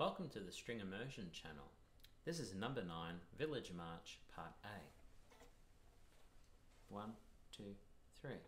Welcome to the String Immersion channel. This is number 9, Village March, Part A. One, two, three.